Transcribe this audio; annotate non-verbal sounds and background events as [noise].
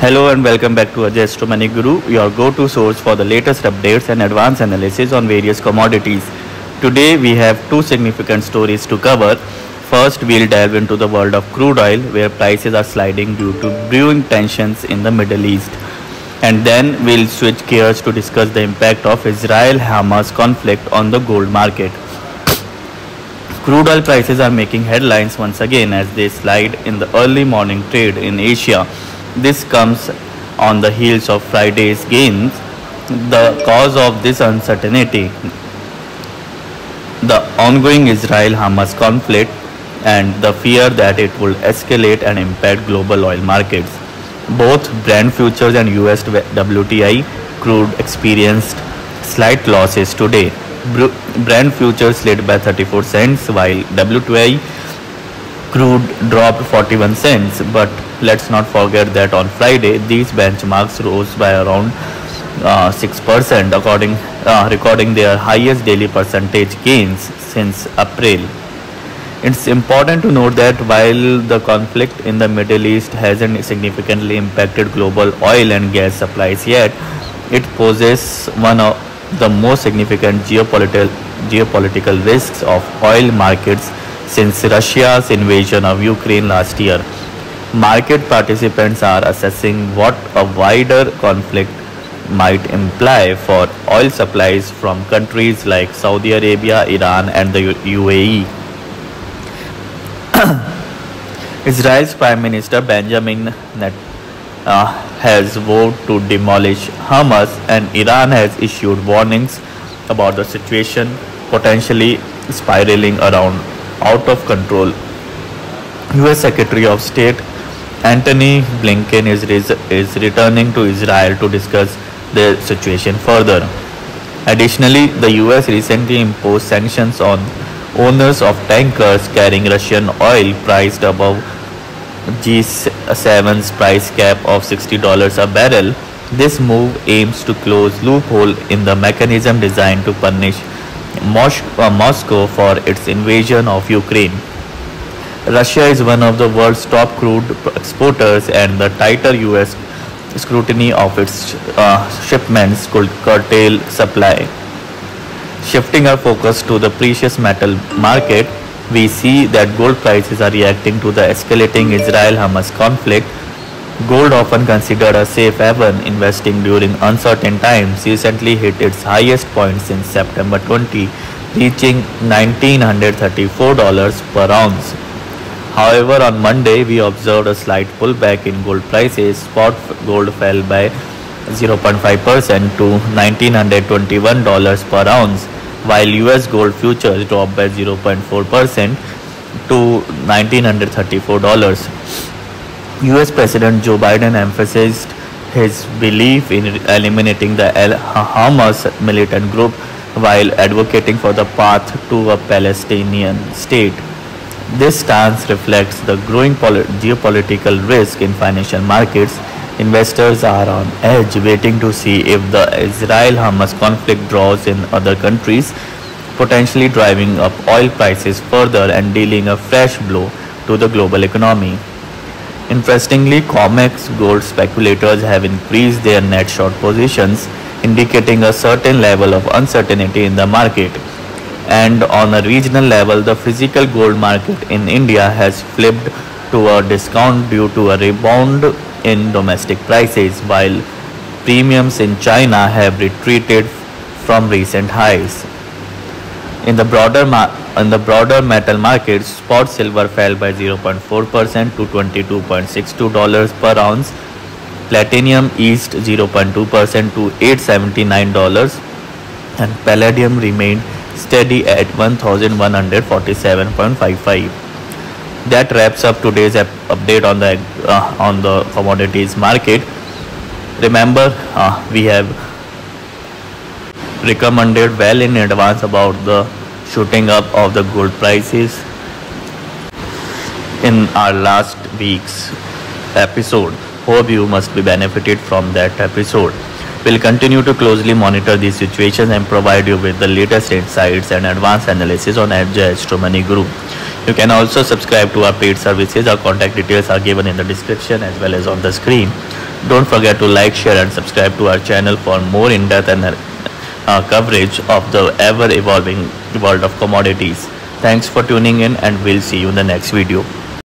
Hello and welcome back to Ajay Astro Money Guru, your go-to source for the latest updates and advanced analysis on various commodities. Today we have two significant stories to cover. First, we'll delve into the world of crude oil, where prices are sliding due to brewing tensions in the Middle East. And then we'll switch gears to discuss the impact of Israel-Hamas conflict on the gold market. Crude oil prices are making headlines once again as they slide in the early morning trade in Asia. This comes on the heels of Friday's gains. The cause of this uncertainty, the ongoing Israel-Hamas conflict and the fear that it will escalate and impact global oil markets. Both Brent futures and US WTI crude experienced slight losses today. Brent futures slid by 34 cents while WTI crude dropped 41 cents but let's not forget that on Friday these benchmarks rose by around uh, 6% according uh, recording their highest daily percentage gains since April. It's important to note that while the conflict in the Middle East hasn't significantly impacted global oil and gas supplies yet, it poses one of the most significant geopolitical, geopolitical risks of oil markets since Russia's invasion of Ukraine last year. Market participants are assessing what a wider conflict might imply for oil supplies from countries like Saudi Arabia, Iran, and the UAE. [coughs] Israel's Prime Minister Benjamin Netanyahu uh, has vowed to demolish Hamas, and Iran has issued warnings about the situation potentially spiraling around out of control. US Secretary of State Antony Blinken is, is returning to Israel to discuss the situation further. Additionally, the US recently imposed sanctions on owners of tankers carrying Russian oil priced above G7's price cap of $60 a barrel. This move aims to close loophole in the mechanism designed to punish uh, Moscow for its invasion of Ukraine. Russia is one of the world's top crude exporters and the tighter US scrutiny of its uh, shipments could curtail supply. Shifting our focus to the precious metal market, we see that gold prices are reacting to the escalating Israel-Hamas conflict. Gold often considered a safe haven investing during uncertain times recently hit its highest point since September 20, reaching $1934 per ounce. However, on Monday, we observed a slight pullback in gold prices. Spot gold fell by 0.5% to $1,921 per ounce, while US gold futures dropped by 0.4% to $1,934. US President Joe Biden emphasized his belief in eliminating the Hamas militant group while advocating for the path to a Palestinian state. This stance reflects the growing geopolitical risk in financial markets. Investors are on edge waiting to see if the Israel-Hamas conflict draws in other countries, potentially driving up oil prices further and dealing a fresh blow to the global economy. Interestingly, COMEX gold speculators have increased their net short positions, indicating a certain level of uncertainty in the market and on a regional level the physical gold market in India has flipped to a discount due to a rebound in domestic prices while premiums in China have retreated from recent highs. In the broader in the broader metal markets, spot silver fell by 0.4% to $22.62 per ounce. Platinum eased 0.2% to $879 and palladium remained steady at 1147.55 that wraps up today's update on the uh, on the commodities market. Remember uh, we have recommended well in advance about the shooting up of the gold prices in our last week's episode. Hope you must be benefited from that episode We'll continue to closely monitor these situations and provide you with the latest insights and advanced analysis on Ajay Astro Money Guru. You can also subscribe to our paid services. Our contact details are given in the description as well as on the screen. Don't forget to like, share and subscribe to our channel for more in-depth and uh, coverage of the ever-evolving world of commodities. Thanks for tuning in and we'll see you in the next video.